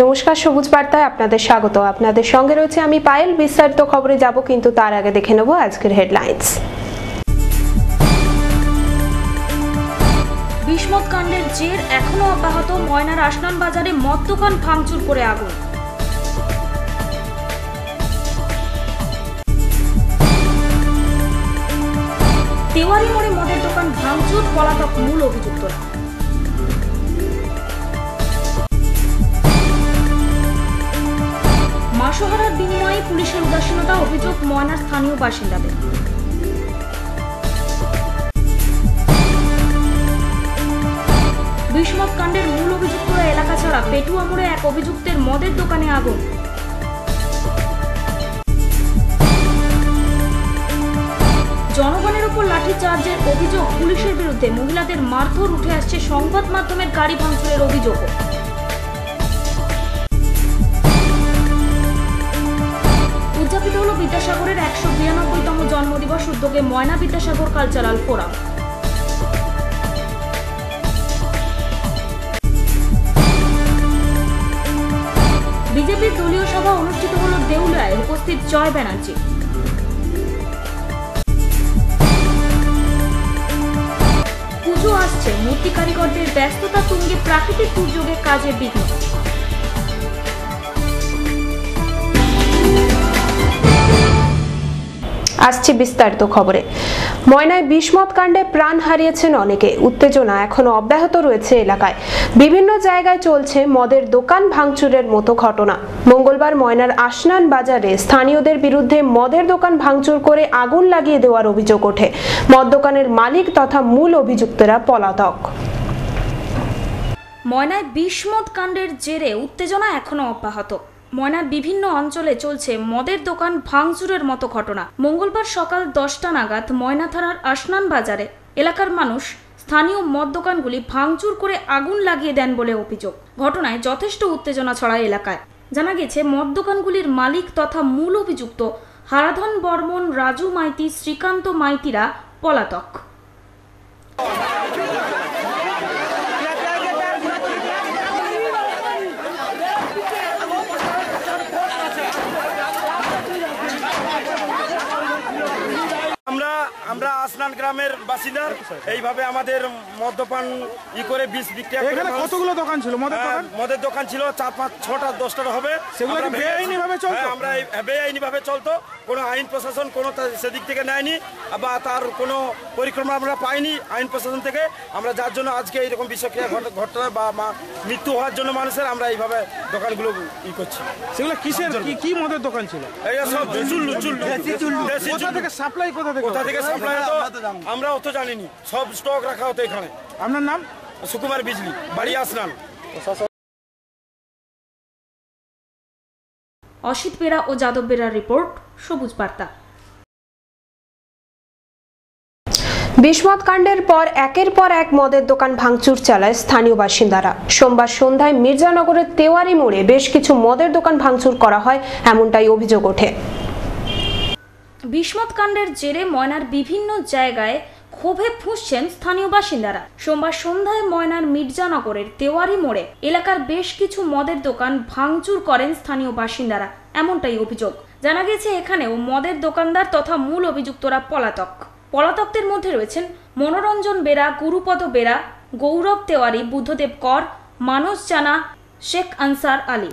নমস্কার, সবুজ বার্তায় আপনাদের স্বাগত। আপনাদের সঙ্গে রয়েছে আমি পায়েল। বিস্তারিত খবরে যাব কিন্তু তার আগে দেখে নেব আজকের হেডলাইন্স। বিস্মত কাণ্ডের জের এখনও অব্যাহত। ময়নার আসনান বাজারে মদ দোকান ভাঙচুর করে আগুন। তেওয়ারি মোড়ে মদের দোকান ভাঙচুর, পলাতক মূল অভিযুক্তরা। মাসোহারার বিনিময়ে পুলিশের উদাসীনতা অভিযোগ ময়নার স্থানীয় বাসিন্দাদের। বিস্মত কাণ্ডের মূল অভিযুক্তরা এলাকা ছাড়া পেটুয়া মোড়ে এক অভিযুক্তের মদের দোকানে আগুন। জনগণের উপর লাঠিচার্জের অভিযোগ পুলিশের বিরুদ্ধে। মহিলাদের মারধর উঠে আসছে সংবাদ মাধ্যমের গাড়ি ভাঙচুরের অভিযোগও। বিদ্যাসাগরের একশো বিরানব্বইতম জন্মদিবস উদ্যোগে ময়না বিদ্যাসাগর কালচারাল ফোরাম। বিজেপির দলীয় সভা অনুষ্ঠিত হল দেউলিয়ায়। উপস্থিত জয় ব্যানার্জি। পুজো আসছে। মূর্তি কারিগরদের ব্যস্ততা তুঙ্গে প্রাকৃতিক দুর্যোগে কাজে বিঘ্ন। আসছে বিস্তারিত খবরে। ময়নায় বিস্মত কাণ্ডে প্রাণ হারিয়েছেন অনেকে। উত্তেজনা এখনও অব্যাহত রয়েছে এলাকায়। বিভিন্ন জায়গায় চলছে মদের দোকান ভাঙচুরের মতো ঘটনা। মঙ্গলবার ময়নার আসনান বাজারে স্থানীয়দের বিরুদ্ধে মদের দোকান ভাঙচুর করে আগুন লাগিয়ে দেওয়ার অভিযোগ ওঠে। মদ দোকানের মালিক তথা মূল অভিযুক্তরা পলাতক। ময়নায় বিস্মত কাণ্ডের জেরে উত্তেজনা এখনও অব্যাহত। ময়নার বিভিন্ন অঞ্চলে চলছে মদের দোকান ভাঙচুরের মতো ঘটনা। মঙ্গলবার সকাল দশটা নাগাদ ময়না থানার আসনান বাজারে এলাকার মানুষ স্থানীয় মদ দোকানগুলি ভাঙচুর করে আগুন লাগিয়ে দেন বলে অভিযোগ। ঘটনায় যথেষ্ট উত্তেজনা ছড়ায় এলাকায়। জানা গেছে, মদ দোকানগুলির মালিক তথা মূল অভিযুক্ত হারাধন বর্মন, রাজু মাইতি, শ্রীকান্ত মাইতিরা পলাতক আমরা আমরা আসনান গ্রামের বাসিন্দা। এইভাবে আমাদের মদ্যপান ই করে বিষ বিক্রি এখানে কতগুলো দোকান ছিল? মদের হ্যাঁ, দোকান? মদের দোকান ছিল চার পাঁচ ছটা দশটা হবে। সেগুলো ভেঙে- বেআইনিভাবে চলতো? হ্যাঁ, আমরা এই- বেআইনি ভাবে চলতো। কোনো আইন প্রশাসন কোনো সেদিক থেকে নেয়নি বা তার কোনো পরিক্রমা আমরা পাইনি আইন প্রশাসন থেকে। আমরা যার জন্য আজকে এইরকম বিষক্রিয়া ঘট- ঘটনা বা মা- মৃত্যু হওয়ার জন্য মানুষের আমরা এইভাবে দোকানগুলো ই করছি। সেগুলো কিসের কি কি মদের দোকান ছিল? এই সব চুল্লু চুল্লু কোথা থেকে সাপ্লাই কোথা থেকে কোথা থেকে সাপ্লাই আমরা অত জানিনি। সব স্টক রাখা হতো এখানে। আপনার নাম? সুকুমার বিজলি বাড়ি আসনান অসিত বেরা ও যাদব বেরার রিপোর্ট সবুজ বার্তা। বিস্মত কাণ্ডের পর একের পর এক মদের দোকান ভাঙচুর চালায় স্থানীয় বাসিন্দারা। সোমবার সন্ধ্যায় মির্জানগরের তেওয়ারি মোড়ে বেশ কিছু মদের দোকান ভাঙচুর করা হয় এমনটাই অভিযোগ ওঠে। বিস্মত কাণ্ডের জেরে ময়নার বিভিন্ন জায়গায় ক্ষোভে ফুঁসছেন স্থানীয় বাসিন্দারা। সোমবার সন্ধ্যায় ময়নার মির্জানগরের তেওয়ারি মোড়ে এলাকার বেশ কিছু মদের দোকান ভাঙচুর করেন স্থানীয় বাসিন্দারা, এমনটাই অভিযোগ। জানা গেছে, এখানেও মদের দোকানদার তথা মূল অভিযুক্তরা পলাতক। পলাতকদের মধ্যে রয়েছেন মনোরঞ্জন বেরা, গুরুপদ বেরা, গৌরব তেওয়ারি, বুদ্ধদেব কর, মানস জানা শেখ আনসার আলী।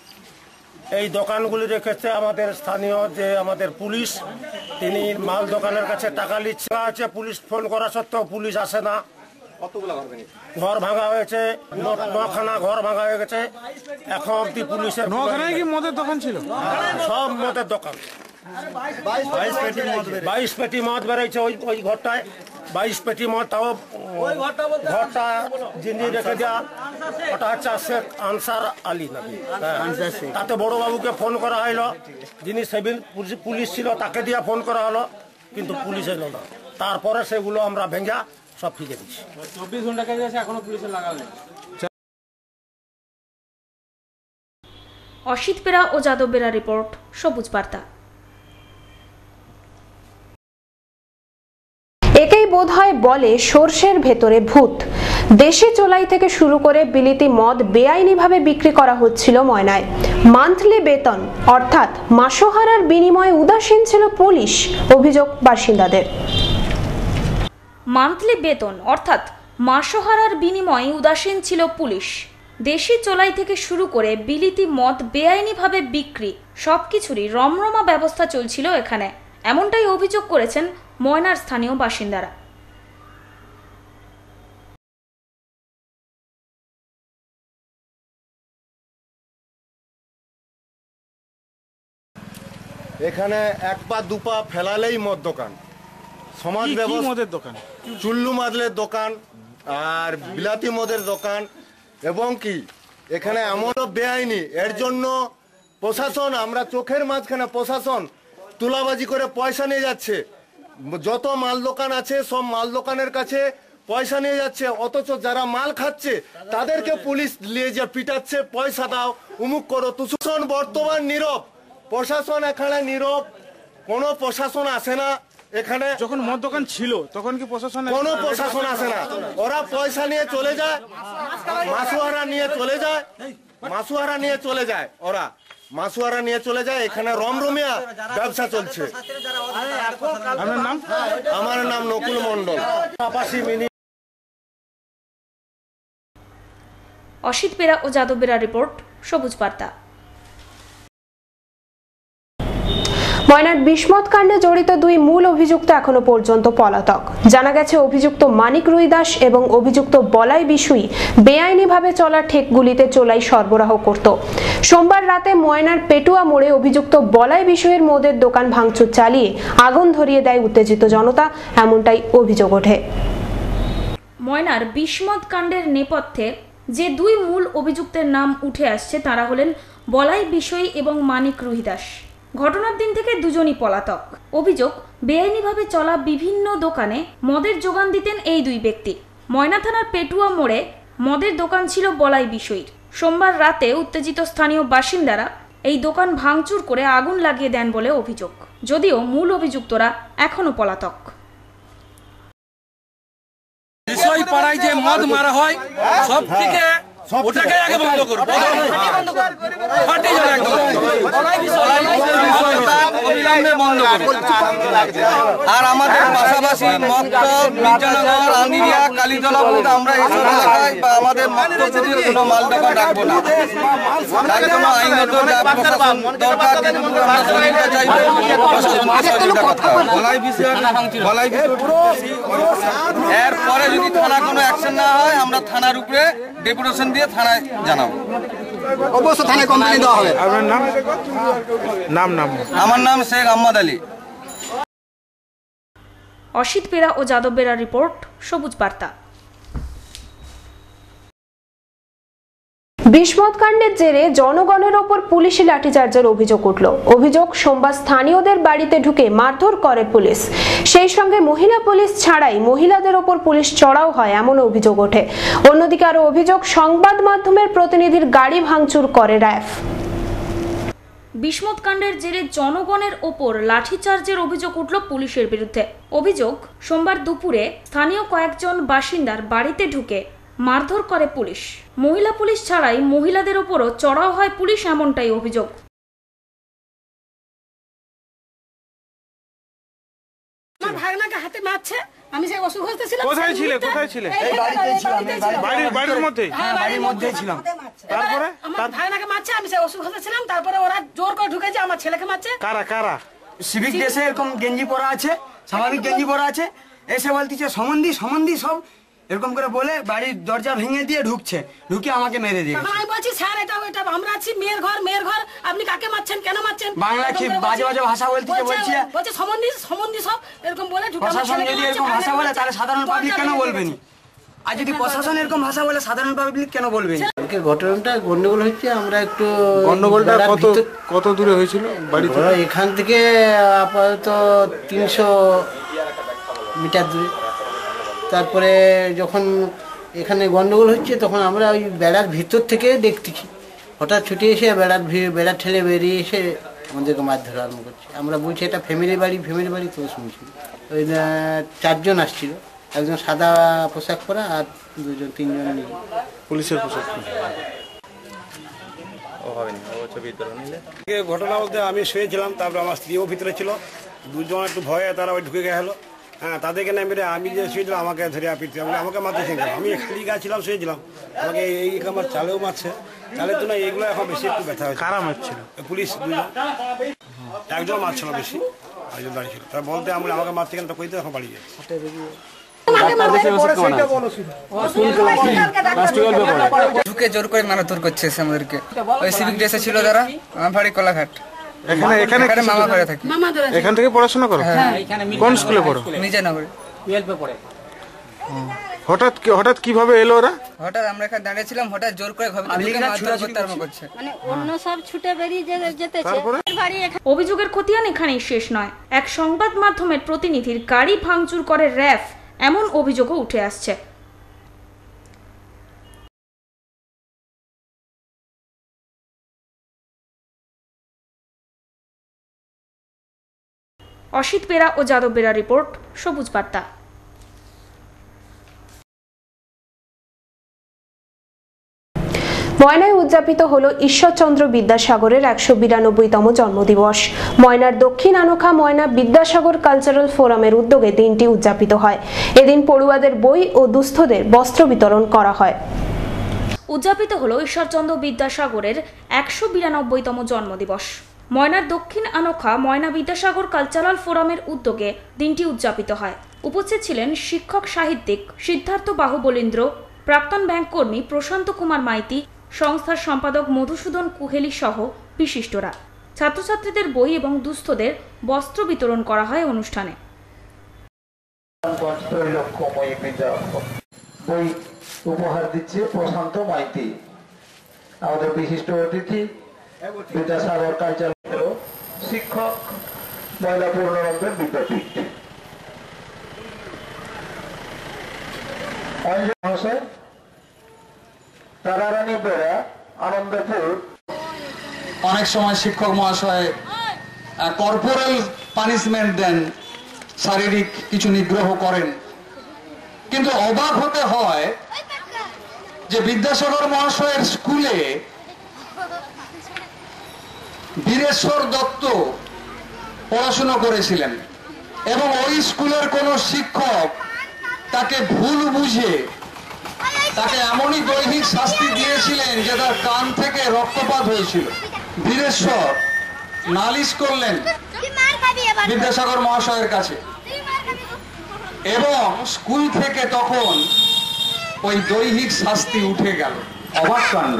এই দোকানগুলি রেখেছে আমাদের স্থানীয় যে আমাদের পুলিশ। তিনি মাল দোকানের কাছে টাকা নিচ্ছে আছে পুলিশ ফোন করা সত্ত্বেও পুলিশ আসে না। ঘর ভাঙা হয়েছে ন- নখানা ঘর ভাঙা হয়ে গেছে। এখন অব্দি পুলিশের কি মদের দোকান ছিল? সব মদের দোকান। বাইশ পেটি মদ বেরোইছে ওই ওই ঘরটায়। বাইশ পেটি মদ তাও ঘরটা যিনি রেখে দেওয়া ওটা হচ্ছে শেখ আনসার আলী নাকি? হ্যাঁ। তাতে বড় বাবুকে ফোন করা হলো যিনি সিভিল পুলিশ- পুলিশ ছিল তাকে দিয়ে ফোন করা হলো কিন্তু পুলিশ এলো না। তারপরে সেগুলো আমরা ভেঙ্গা সব ফিরে দিচ্ছি চব্বিশ ঘণ্টা অসিত বেরা ও যাদব বেরা রিপোর্ট সবুজ বার্তা। একেই বোধ হয় বলে সর্ষের ভেতরে ভূত। দেশে চোলাই থেকে শুরু করে বিলিতি মদ বেআইনিভাবে বিক্রি করা হচ্ছিল ময়নায়। মান্থলি বেতন, অর্থাৎ মাসোহারার বিনিময়ে উদাসীন ছিল পুলিশ, অভিযোগ বাসিন্দাদের। মান্থলি বেতন, অর্থাৎ মাসোহারার বিনিময়ে উদাসীন ছিল পুলিশ। দেশি চোলাই থেকে শুরু করে বিলিতি মদ বেআইনিভাবে বিক্রি, সবকিছুরই রমরমা ব্যবস্থা চলছিল এখানে, এমনটাই অভিযোগ করেছেন ময়নার স্থানীয় বাসিন্দারা। এখানে এক পা দু পা ফেলালেই মদ দোকান। সমাজ ব্যবস্থা মদের দোকান? চুল্লু মাদলের দোকান আর বিলাতি মদের দোকান। এবং কি এখানে এমনও বেআইনি। এর জন্য প্রশাসন আমরা চোখের মাঝখানে প্রশাসন তুলাবাজি করে পয়সা নিয়ে যাচ্ছে। যত মাল দোকান আছে সব মাল দোকানের কাছে পয়সা নিয়ে যাচ্ছে। অথচ যারা মাল খাচ্ছে তাদেরকে পুলিশ নিয়ে যে পিটাচ্ছে পয়সা দাও উমুক করো। তুষণ বর্তমান নীরব। প্রশাসন এখানে নীরব কোনো প্রশাসন আসে না এখানে। যখন মদ দোকান ছিল তখন কি প্রশাসন কোনো প্রশাসন আসে না। ওরা পয়সা নিয়ে চলে যায় মাসুয়ারা নিয়ে চলে যায় মাসুয়ারা নিয়ে চলে যায় ওরা। মাসুয়ারা নিয়ে চলে যায় এখানে রমরমিয়া ব্যবসা চলছে। আপনার নাম? আমার নাম নকুল মন্ডল মিনি অসিত বেরা ও যাদব বেরা রিপোর্ট সবুজ বার্তা। ময়নার বিস্মত কাণ্ডে জড়িত দুই মূল অভিযুক্ত এখনও পর্যন্ত পলাতক। জানা গেছে, অভিযুক্ত মানিক রুই দাস এবং অভিযুক্ত বলাই বিশুই বেআইনিভাবে চলা ঠেকগুলিতে চোলাই সরবরাহ করত। সোমবার রাতে ময়নার পেটুয়া মোড়ে অভিযুক্ত বলাই বিশুয়ের মোদের দোকান ভাঙচুর চালিয়ে আগুন ধরিয়ে দেয় উত্তেজিত জনতা, এমনটাই অভিযোগ ওঠে। ময়নার বিস্মত কাণ্ডের নেপথ্যে যে দুই মূল অভিযুক্তের নাম উঠে আসছে তারা হলেন বলাই বিষয়ী এবং মানিক রুহিদাস ঘটনার দিন থেকে দুজনই পলাতক। অভিযোগ, বেআইনিভাবে চলা বিভিন্ন দোকানে মদের যোগান দিতেন এই দুই ব্যক্তি। ময়না থানার পেটুয়া মোড়ে মদের দোকান ছিল বলাই বিষয়ীর। সোমবার রাতে উত্তেজিত স্থানীয় বাসিন্দারা এই দোকান ভাঙচুর করে আগুন লাগিয়ে দেন বলে অভিযোগ। যদিও মূল অভিযুক্তরা এখনও পলাতক। বিষয় পাড়ায় যে মদ মারা হয়, সব থেকে ওটাকে আগে বন্ধ আর আমাদের পাশাপাশি মক্ত মির্জানগর আন্দিরিয়া কালীতলা বলতে আমরা এইসব এলাকায় বা আমাদের কোনো মাল দোকান রাখব না। তাই জন্য আইনত যা প্রশাসন দরকার আমরা চাইব প্রশাসনকে সহযোগিতা করতে এরপরে যদি থানা কোনো অ্যাকশন না হয় আমরা থানার উপরে ডেপুটেশন দিয়ে থানায় জানাব অবশ্য থানায় কমপ্লেন দেওয়া হবে। আপনার নাম? নাম নাম। আমার নাম শেখ আহমদ আলী। অসিত বেরা ও যাদব বেরা রিপোর্ট সবুজ বার্তা। বিস্মত কাণ্ডের জেরে জনগণের ওপর পুলিশি লাঠিচার্জের অভিযোগ উঠল। অভিযোগ সোমবার স্থানীয়দের বাড়িতে ঢুকে মারধর করে পুলিশ। সেই সঙ্গে মহিলা পুলিশ ছাড়াই মহিলাদের ওপর পুলিশ চড়াও হয় এমন অভিযোগ ওঠে। অন্যদিকে আরও অভিযোগ, সংবাদ মাধ্যমের প্রতিনিধির গাড়ি ভাঙচুর করে র্যাফ। বিস্মত কাণ্ডের জেরে জনগণের ওপর লাঠিচার্জের অভিযোগ উঠল পুলিশের বিরুদ্ধে। অভিযোগ, সোমবার দুপুরে স্থানীয় কয়েকজন বাসিন্দার বাড়িতে ঢুকে মারধর করে পুলিশ। মহিলা পুলিশ ছাড়াই মহিলাদের ওপরও চড়াও হয় পুলিশ এমনটাই অভিযোগ। আমার ভাগনাকে হাতে মারছে। আমি সেই অসুখ হতেছিলাম কোথায় ছিলে? কোথায় ছিলে? এই বাড়িতে ছিলাম বাড়ির বাড়ির মধ্যে হ্যাঁ বাড়ির মধ্যে। ছিলাম। তারপরে? আমার ভাগনাকে মারছে আমি সেই অসুখ হতেছিলাম তারপরে ওরা জোর করে ঢুকেছে আমার ছেলেকে মারছে। কারা কারা? সিভিক ড্রেসে এরকম গেঞ্জি পরা আছে স্বাভাবিক গেঞ্জি পরা আছে। এসে বলতেছে সম্বন্ধি সম্বন্ধি সব এরকম করে বলে বাড়ির দরজা ভেঙে দিয়ে ঢুকছে। ঢুকে আমাকে মেরে দিয়ে আমি বলছি স্যার এটা এটা আমরা আছি মেয়ের ঘর মেয়ের ঘর। আপনি কাকে মারছেন কেন মারছেন? বাংলা কি বাজে বাজে। ভাষা বলতেছে, বলছে। বলছে? সম্বন্ধি সম্বন্ধি সব। এরকম বলে ঢুকে আমার প্রশাসন যদি এরকম ভাষা বলে তাহলে সাধারণ পাবলিক কেন বলবেনি দিয়েছে। আর যদি প্রশাসন এরকম ভাষা বলে সাধারণ পাবলিক কেন বলবে কালকে ঘটনাটা গন্ডগোল হচ্ছে আমরা একটু গন্ডগোলটা কত কত দূরে হয়েছিল বাড়ি থেকে এখান থেকে আপাতত তিনশো মিটার দূরে। তারপরে যখন এখানে গন্ডগোল হচ্ছে তখন আমরা ওই বেড়ার ভিতর থেকে দেখতেছি। হঠাৎ ছুটে এসে বেড়ার ভি- বেড়ার ঠেলে বেরিয়ে এসে আমাদেরকে মাছ ধরা আরম্ভ করছে। আমরা বলছি এটা ফ্যামিলি বাড়ি ফ্যামিলি বাড়ি তো শুনছি। ওই চারজন আসছিল। একজন সাদা পোশাক পরা আর দুজন তিনজন নিয়ে পুলিশের পোশাক ঘটনা বলতে আমি শুয়েছিলাম তারপরে আমার স্ত্রীও ভিতরে ছিল। দুজন একটু ভয়ে তারা ওই ঢুকে গেল। হ্যাঁ তাদেরকে না মেরে আমি যে শুয়েছিলাম আমাকে ধরে আমি আমাকে মারতেছেন কেন? আমি খালি গাছিলাম শুয়েছিলাম আমাকে এই আমার চালেও মারছে। চালের তো না এইগুলো এখন বেশি একটু ব্যথা হয়েছে। কারা মারছিল? পুলিশ দুজন। একজন মারছিল বেশি একজন দাঁড়িয়ে ছিল তারা বলতে আমি আমাকে মারতে কেন তো কইতে এখন বাড়ি যায় ঢুকে জোর করে মারাধর করছে আমাদেরকে। ওই সিভিক ড্রেসে ছিল তারা আমার বাড়ি কোলাঘাট। এখানে এখানে মামা থাকি। মামা ধরে এখান থেকে পড়াশোনা করো? কোন স্কুলে পড়ো? নগরে হঠাৎ কি- হঠাৎ কীভাবে এলো ওরা? হঠাৎ আমরা এখানে দাঁড়িয়েছিলাম হঠাৎ জোর করে করছে। মানে অন্য সব ছুটে বেরিয়ে যেতেছে। বাড়ি এখানে অভিযোগের খতিয়ান এখানেই শেষ নয়। এক সংবাদ মাধ্যমের প্রতিনিধির গাড়ি ভাঙচুর করে র্যাফ এমন অভিযোগও উঠে আসছে। অসিত বেরা ও যাদব বেরা রিপোর্ট সবুজ বার্তা। ময়নায় উদযাপিত হল ঈশ্বরচন্দ্র বিদ্যাসাগরের একশো বিরানব্বইতম জন্মদিবস। ময়নার দক্ষিণ আনোখা ময়না বিদ্যাসাগর কালচারাল ফোরামের উদ্যোগে দিনটি উদযাপিত হয়। এদিন পড়ুয়াদের বই ও দুস্থদের বস্ত্র বিতরণ করা হয়। উদযাপিত হল ঈশ্বরচন্দ্র বিদ্যাসাগরের একশো বিরানব্বইতম জন্মদিবস। ময়নার দক্ষিণ আনোখা ময়না বিদ্যাসাগর কালচারাল ফোরামের উদ্যোগে দিনটি উদযাপিত হয়। উপস্থিত ছিলেন শিক্ষক সাহিত্যিক সিদ্ধার্থ বাহুবলীন্দ্র, প্রাক্তন ব্যাংক কর্মী প্রশান্ত কুমার মাইতি, সংস্থার সম্পাদক মধুসূদন কুহেলি সহ বিশিষ্টরা। ছাত্রছাত্রীদের বই এবং দুস্থদের বস্ত্র বিতরণ করা হয় অনুষ্ঠানে। বই উপহার দিচ্ছে প্রশান্ত মাইতি। আমাদের বিশিষ্ট অতিথি বিদ্যাসাগর কালচার শিক্ষক, মহিলা পূর্ণরঞ্জন বিদ্যাপীঠ। মহাশয় বেড়া, আনন্দপুর। অনেক সময় শিক্ষক মহাশয় কর্পোরাল পানিশমেন্ট দেন, শারীরিক কিছু নিগ্রহ করেন। কিন্তু অবাক হতে হয় যে বিদ্যাসাগর মহাশয়ের স্কুলে বীরেশ্বর দত্ত পড়াশুনো করেছিলেন এবং ওই স্কুলের কোনো শিক্ষক তাকে ভুল বুঝে তাকে এমনই দৈহিক শাস্তি দিয়েছিলেন যে তার কান থেকে রক্তপাত হয়েছিল। বীরেশ্বর নালিশ করলেন বিদ্যাসাগর মহাশয়ের কাছে। এবং স্কুল থেকে তখন ওই দৈহিক শাস্তি উঠে গেল। অবাক কাণ্ড।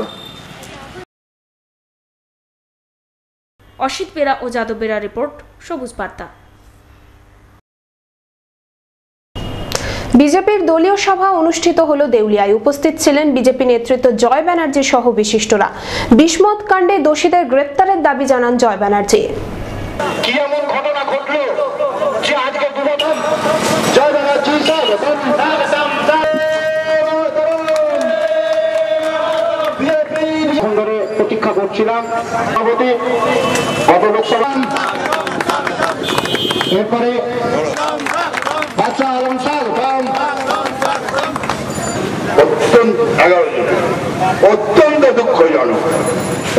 অসিত বেরা ও যাদব বেরা রিপোর্ট, সবুজ বার্তা। বিজেপির দলীয় সভা অনুষ্ঠিত হল দেউলিয়ায়। উপস্থিত ছিলেন বিজেপি নেতৃত্ব জয় ব্যানার্জি সহ বিশিষ্টরা। বিস্মত কাণ্ডে দোষীদের গ্রেপ্তারের দাবি জানান জয় ব্যানার্জি কি এমন ঘটনা ঘটলো যে আজকে দুবছর জয় ব্যানার্জি স্বাগতম স্বাগতম এখন ধরে প্রতীক্ষা করছিলাম। সভাপতি গত লোকসভা। এরপরে অত্যন্ত অত্যন্ত দুঃখজনক।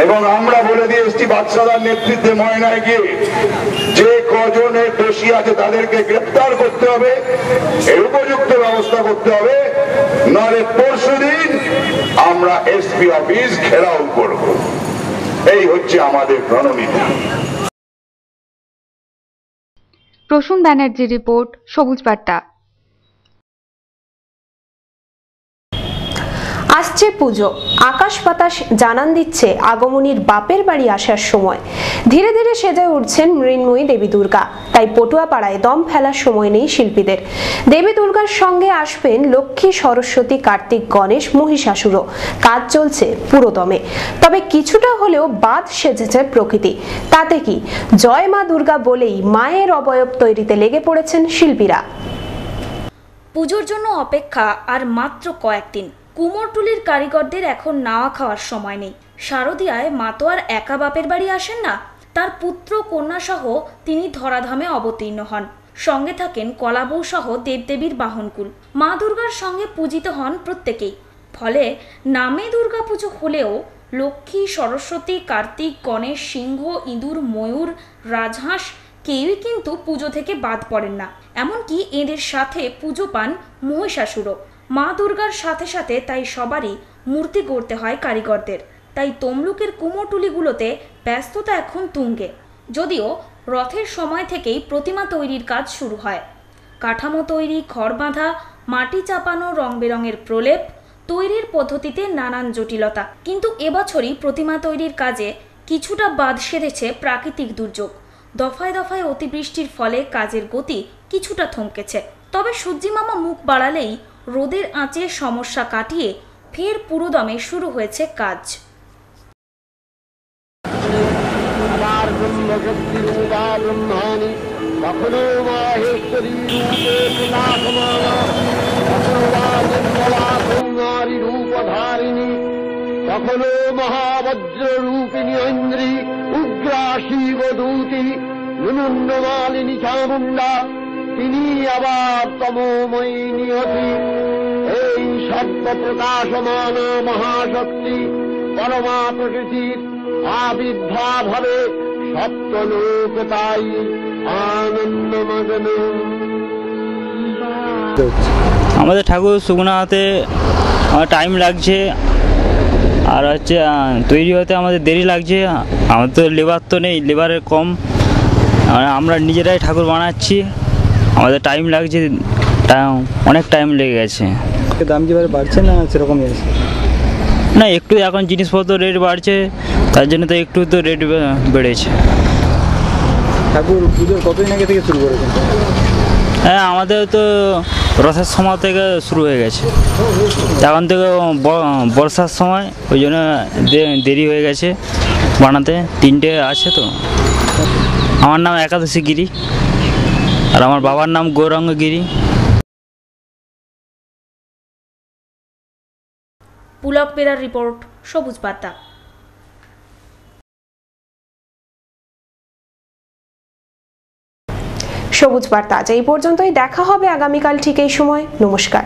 এবং আমরা বলে দিয়ে এসছি বাদশাদার নেতৃত্বে ময়নায় গিয়ে যে কজনের দোষী আছে তাদেরকে গ্রেপ্তার করতে হবে এর উপযুক্ত ব্যবস্থা করতে হবে। নলে পরশু দিন আমরা এসপি অফিস ঘেরাও করব। এই হচ্ছে আমাদের রণনীতি। প্রসূন ব্যানার্জি রিপোর্ট, সবুজ বার্তা। আসছে পুজো। আকাশ বাতাস জানান দিচ্ছে আগমনীর বাপের বাড়ি আসার সময়। ধীরে ধীরে সেজে উঠছেন মৃন্ময়ী দেবী দুর্গা। তাই পটুয়াপাড়ায় দম ফেলার সময় নেই শিল্পীদের। দেবী দুর্গার সঙ্গে আসবেন লক্ষ্মী, সরস্বতী, কার্তিক, গণেশ, মহিষাসুরও। কাজ চলছে পুরোদমে। তবে কিছুটা হলেও বাদ সেজেছে প্রকৃতি। তাতে কি? জয় মা দুর্গা বলেই মায়ের অবয়ব তৈরিতে লেগে পড়েছেন শিল্পীরা। পুজোর জন্য অপেক্ষা আর মাত্র কয়েকদিন। কুমোরটুলির কারিগরদের এখন নাওয়া খাওয়ার সময় নেই। শারদিয়ায় মা তো আর একা বাপের বাড়ি আসেন না, তার পুত্র কন্যা সহ তিনি ধরাধামে অবতীর্ণ হন। সঙ্গে থাকেন কলাবৌ সহ দেবদেবীর বাহনকুল। মা দুর্গার সঙ্গে পূজিত হন প্রত্যেকেই। ফলে নামে দুর্গাপুজো হলেও লক্ষ্মী, সরস্বতী, কার্তিক, গণেশ, সিংহ, ইঁদুর, ময়ূর, রাজহাঁস কেউই কিন্তু পুজো থেকে বাদ পড়েন না। এমনকি এদের সাথে পুজো পান মহিষাসুরও। মা দুর্গার সাথে সাথে তাই সবারই মূর্তি গড়তে হয় কারিগরদের। তাই তমলুকের কুমোটুলিগুলোতে ব্যস্ততা এখন তুঙ্গে। যদিও রথের সময় থেকেই প্রতিমা তৈরির কাজ শুরু হয়। কাঠামো তৈরি খড় বাঁধা, মাটি চাপানো রং বেরঙের প্রলেপ তৈরির পদ্ধতিতে নানান জটিলতা। কিন্তু এবছরই প্রতিমা তৈরির কাজে কিছুটা বাদ সেরেছে প্রাকৃতিক দুর্যোগ। দফায় দফায় অতিবৃষ্টির ফলে কাজের গতি কিছুটা থমকেছে। তবে সূর্যি মামা মুখ বাড়ালেই রোদের আঁচে সমস্যা কাটিয়ে ফের পুরোদমে শুরু হয়েছে কাজ। কখনো মহাবজ্র রূপিণী ঐন্দ্রী উগ্রা শিবদূতি নুনুন্নমালিনী চামুণ্ডা তিনি আবার তমোময়ী নিয়তি এই সর্ব প্রকাশমান মহাশক্তি পরমা প্রকৃতির আবির্ভাব হবে সপ্তলোক তাই আনন্দমগ্ন। আমাদের ঠাকুর হাতে টাইম লাগছে। আর হচ্ছে তৈরি হতে আমাদের দেরি লাগছে। আমাদের তো লেবার তো নেই, লেবারের কম। আমরা নিজেরাই ঠাকুর বানাচ্ছি। আমাদের টাইম লাগছে অনেক টাইম লেগে গেছে। দাম যেভাবে বাড়ছে না সেরকমই আছে? না একটু এখন জিনিসপত্র রেট বাড়ছে তার জন্য তো একটু তো রেট বেড়েছে। ঠাকুর পুজোর কতদিন আগে থেকে শুরু করেছেন? হ্যাঁ আমাদের তো রথের সময় থেকে শুরু হয়ে গেছে। এখন থেকে বর্ষার সময় ওই জন্য দেরি হয়ে গেছে বানাতে। তিনটে আছে তো। আমার নাম একাদশী গিরি। আর আমার বাবার নাম গৌরাঙ্গ গিরি পুলক পেরার রিপোর্ট সবুজ বার্তা সবুজ বার্তা আজ এই পর্যন্তই। দেখা হবে আগামীকাল ঠিক এই সময়। নমস্কার।